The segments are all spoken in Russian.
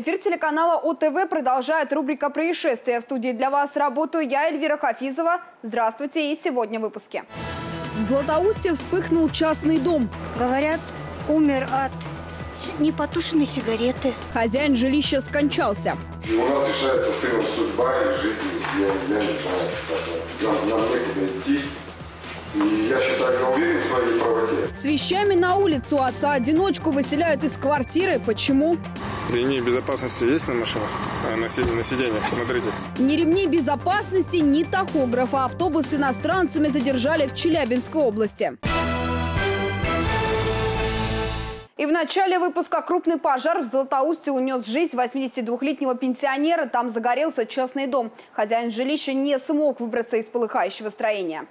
Эфир телеканала ОТВ продолжает рубрика «Происшествия». В студии для вас работаю я, Эльвира Хафизова. Здравствуйте и сегодня в выпуске. В Златоусте вспыхнул частный дом. Говорят, умер от непотушенной сигареты. Хозяин жилища скончался. И у нас решается сыном судьба и жизнь. Я, я не знаю, нам, нам некуда идти. И я считаю, я уверен в своей правоте. С вещами на улицу отца-одиночку выселяют из квартиры. Почему? Ремни безопасности есть на машинах? А, на, сиденье, на сиденьях, смотрите. Ни ремней безопасности, ни тахографа. Автобус с иностранцами задержали в Челябинской области. И в начале выпуска крупный пожар в Златоусте унес жизнь 82-летнего пенсионера. Там загорелся частный дом. Хозяин жилища не смог выбраться из полыхающего строения.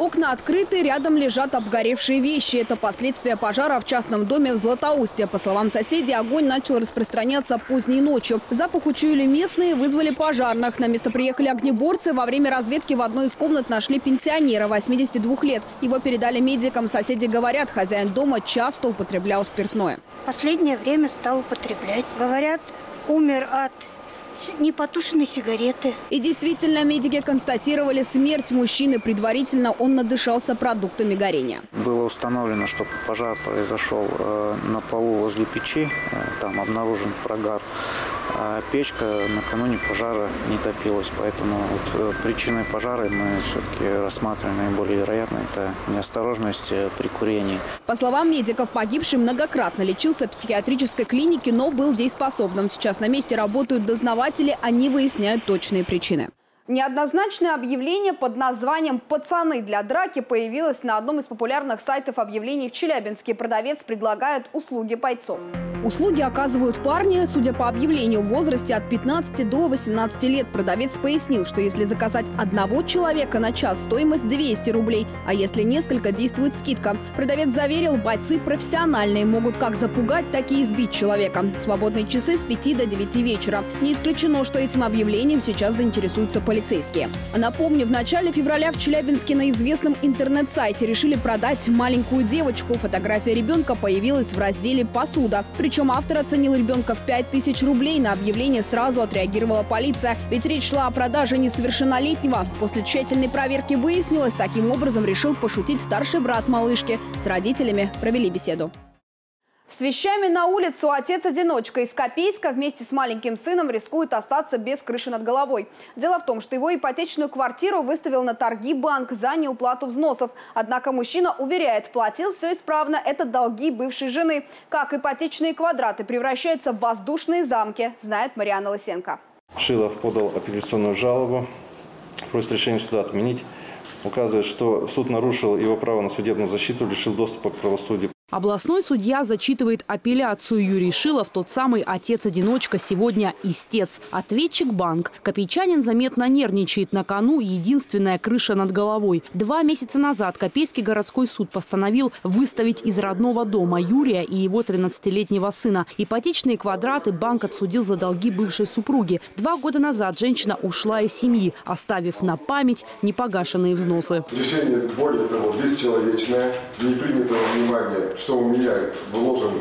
Окна открыты, рядом лежат обгоревшие вещи. Это последствия пожара в частном доме в Златоусте. По словам соседей, огонь начал распространяться поздней ночью. Запах учуяли местные, вызвали пожарных. На место приехали огнеборцы. Во время разведки в одной из комнат нашли пенсионера 82 лет. Его передали медикам. Соседи говорят, хозяин дома часто употреблял спиртное. Последнее время стал употреблять. Говорят, умер от непотушенной сигареты. И действительно, медики констатировали смерть мужчины. Предварительно он надышался продуктами горения. Было установлено, что пожар произошел э, на полу возле печи. Э, там обнаружен прогар. А печка накануне пожара не топилась. Поэтому вот э, причиной пожара мы все-таки рассматриваем наиболее вероятно. Это неосторожность при курении. По словам медиков, погибший многократно лечился в психиатрической клинике, но был дееспособным. Сейчас на месте работают Дознаватели, они выясняют точные причины. Неоднозначное объявление под названием «Пацаны для драки» появилось на одном из популярных сайтов объявлений в Челябинске. Продавец предлагает услуги бойцов. Услуги оказывают парни, судя по объявлению, в возрасте от 15 до 18 лет. Продавец пояснил, что если заказать одного человека на час, стоимость 200 рублей, а если несколько, действует скидка. Продавец заверил, бойцы профессиональные, могут как запугать, так и избить человека. Свободные часы с 5 до 9 вечера. Не исключено, что этим объявлением сейчас заинтересуются полицейские. Напомню, в начале февраля в Челябинске на известном интернет-сайте решили продать маленькую девочку. Фотография ребенка появилась в разделе «Посуда». Причем автор оценил ребенка в 5000 рублей. На объявление сразу отреагировала полиция. Ведь речь шла о продаже несовершеннолетнего. После тщательной проверки выяснилось, таким образом решил пошутить старший брат малышки. С родителями провели беседу. С вещами на улицу отец-одиночка из Копейска вместе с маленьким сыном рискует остаться без крыши над головой. Дело в том, что его ипотечную квартиру выставил на торги банк за неуплату взносов. Однако мужчина уверяет, платил все исправно, это долги бывшей жены. Как ипотечные квадраты превращаются в воздушные замки, знает Мариана Лысенко. Шилов подал апелляционную жалобу, просит решение суда отменить. Указывает, что суд нарушил его право на судебную защиту, лишил доступа к правосудию. Областной судья зачитывает апелляцию Юрий Шилов, тот самый отец-одиночка, сегодня истец. Ответчик – банк. Копейчанин заметно нервничает на кону единственная крыша над головой. Два месяца назад Копейский городской суд постановил выставить из родного дома Юрия и его 13-летнего сына. Ипотечные квадраты банк отсудил за долги бывшей супруги. Два года назад женщина ушла из семьи, оставив на память непогашенные взносы. Решение более того бесчеловечное, не принято внимание что у меня вложен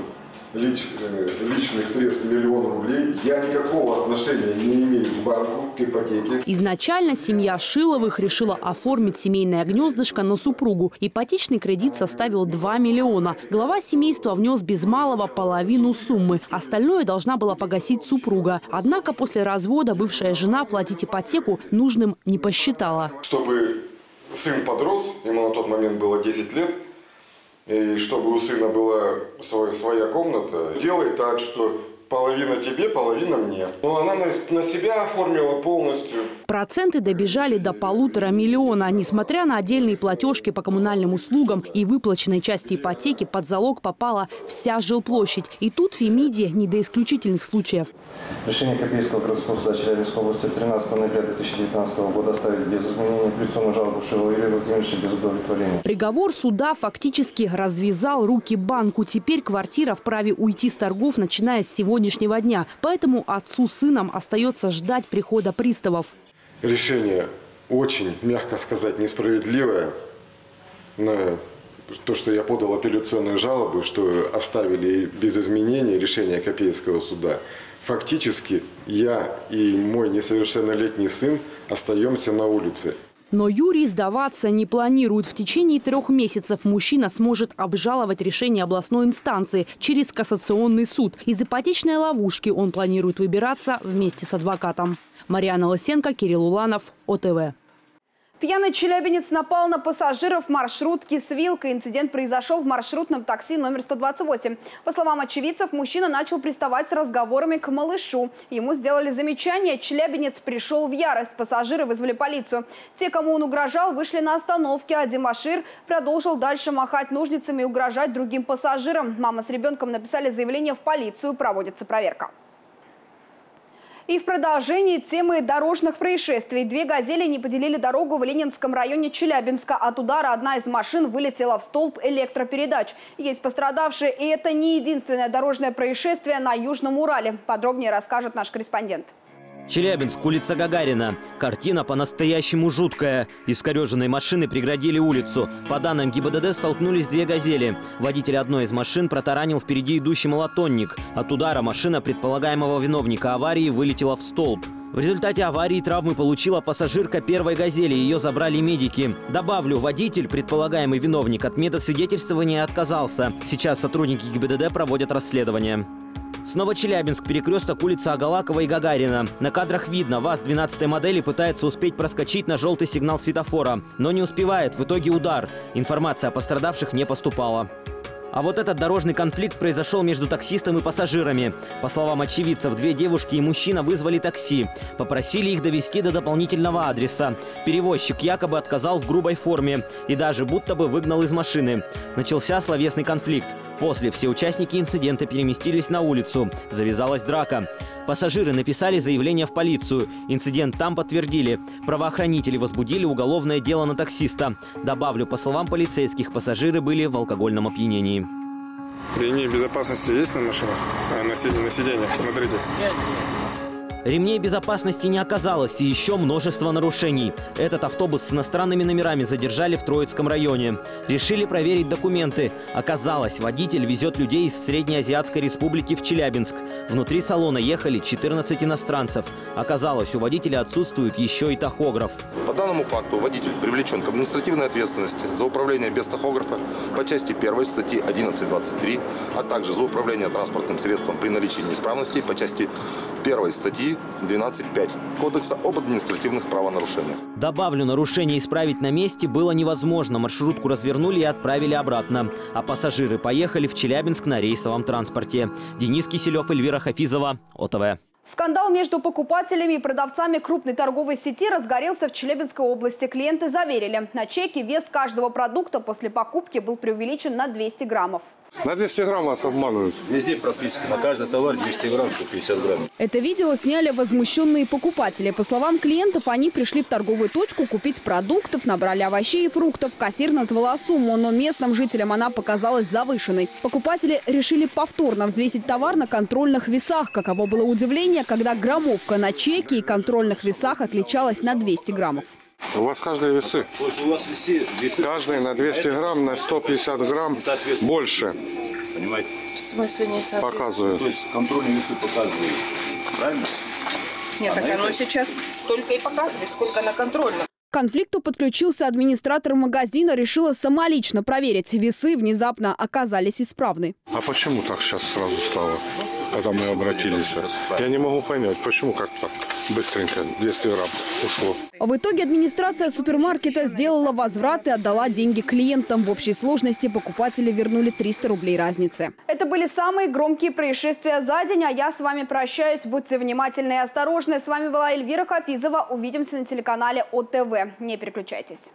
лич, э, личных средств миллион рублей. Я никакого отношения не имею к банку, к ипотеке. Изначально семья Шиловых решила оформить семейное гнездышко на супругу. Ипотечный кредит составил 2 миллиона. Глава семейства внес без малого половину суммы. Остальное должна была погасить супруга. Однако после развода бывшая жена платить ипотеку нужным не посчитала. Чтобы сын подрос, ему на тот момент было 10 лет, и чтобы у сына была своя комната, делай так, что половина тебе, половина мне. Но она на себя оформила полностью. Проценты добежали до полутора миллиона. Несмотря на отдельные платежки по коммунальным услугам и выплаченной части ипотеки, под залог попала вся жилплощадь. И тут Фемиде не до исключительных случаев. Решение Копейского городского суда Челябинской области 13 ноября 2019 года оставить без изменения апелляционную жалобу Шилова Юрия Владимировича без удовлетворения. Приговор суда фактически развязал руки банку. Теперь квартира вправе уйти с торгов, начиная с сегодняшнего дня. Поэтому отцу с сыном остается ждать прихода приставов решение очень, мягко сказать, несправедливое. то, что я подал апелляционную жалобу, что оставили без изменений решение Копейского суда, фактически я и мой несовершеннолетний сын остаемся на улице. Но Юрий сдаваться не планирует. В течение трех месяцев мужчина сможет обжаловать решение областной инстанции через кассационный суд. Из ипотечной ловушки он планирует выбираться вместе с адвокатом. Марьяна Лысенко, Кирилл Уланов, ОТВ. Пьяный челябинец напал на пассажиров маршрутки с вилкой. Инцидент произошел в маршрутном такси номер 128. По словам очевидцев, мужчина начал приставать с разговорами к малышу. Ему сделали замечание. Челябинец пришел в ярость. Пассажиры вызвали полицию. Те, кому он угрожал, вышли на остановке, а Димашир продолжил дальше махать ножницами и угрожать другим пассажирам. Мама с ребенком написали заявление в полицию. Проводится проверка. И в продолжении темы дорожных происшествий. Две «Газели» не поделили дорогу в Ленинском районе Челябинска. От удара одна из машин вылетела в столб электропередач. Есть пострадавшие, и это не единственное дорожное происшествие на Южном Урале. Подробнее расскажет наш корреспондент. Челябинск, улица Гагарина. Картина по-настоящему жуткая. Искореженные машины преградили улицу. По данным ГИБДД столкнулись две «Газели». Водитель одной из машин протаранил впереди идущий молотонник. От удара машина предполагаемого виновника аварии вылетела в столб. В результате аварии травмы получила пассажирка первой «Газели». Ее забрали медики. Добавлю, водитель, предполагаемый виновник, от медосвидетельствования отказался. Сейчас сотрудники ГИБДД проводят расследование. Снова Челябинск, перекресток улица Агалакова и Гагарина. На кадрах видно, ВАЗ 12 модели пытается успеть проскочить на желтый сигнал светофора, но не успевает, в итоге удар. Информация о пострадавших не поступала. А вот этот дорожный конфликт произошел между таксистом и пассажирами. По словам очевидцев, две девушки и мужчина вызвали такси. Попросили их довести до дополнительного адреса. Перевозчик якобы отказал в грубой форме и даже будто бы выгнал из машины. Начался словесный конфликт. После все участники инцидента переместились на улицу. Завязалась драка. Пассажиры написали заявление в полицию. Инцидент там подтвердили. Правоохранители возбудили уголовное дело на таксиста. Добавлю, по словам полицейских, пассажиры были в алкогольном опьянении. Ремни безопасности есть на машинах? А, на, сиденьях, на сиденьях, смотрите. Ремней безопасности не оказалось и еще множество нарушений. Этот автобус с иностранными номерами задержали в Троицком районе. Решили проверить документы. Оказалось, водитель везет людей из Среднеазиатской республики в Челябинск. Внутри салона ехали 14 иностранцев. Оказалось, у водителя отсутствует еще и тахограф. По данному факту водитель привлечен к административной ответственности за управление без тахографа по части 1 статьи 11.23, а также за управление транспортным средством при наличии неисправностей по части 1 статьи 12.5 Кодекса об административных правонарушениях. Добавлю, нарушение исправить на месте было невозможно. Маршрутку развернули и отправили обратно. А пассажиры поехали в Челябинск на рейсовом транспорте. Денис Киселев, Эльвира Хафизова, ОТВ. Скандал между покупателями и продавцами крупной торговой сети разгорелся в Челябинской области. Клиенты заверили, на чеке вес каждого продукта после покупки был преувеличен на 200 граммов. На 200 грамм вас обманывают. Везде прописка. На каждый товар 200 грамм, 150 грамм. Это видео сняли возмущенные покупатели. По словам клиентов, они пришли в торговую точку купить продуктов, набрали овощей и фруктов. Кассир назвала сумму, но местным жителям она показалась завышенной. Покупатели решили повторно взвесить товар на контрольных весах. Каково было удивление, когда граммовка на чеке и контрольных весах отличалась на 200 граммов. У вас каждые весы. У вас весы, весы Каждый на 200 грамм, на 150 грамм больше Понимаете? В смысле не соответствует? показывают. То есть контрольные весы показывают. Правильно? Нет, так оно сейчас столько и показывает, сколько на контрольном. К конфликту подключился администратор магазина, решила самолично проверить. Весы внезапно оказались исправны. А почему так сейчас сразу стало, когда мы обратились? Я не могу понять, почему как так быстренько 200 грамм ушло. В итоге администрация супермаркета сделала возврат и отдала деньги клиентам. В общей сложности покупатели вернули 300 рублей разницы. Это были самые громкие происшествия за день, а я с вами прощаюсь. Будьте внимательны и осторожны. С вами была Эльвира Хафизова. Увидимся на телеканале ОТВ. Не переключайтесь.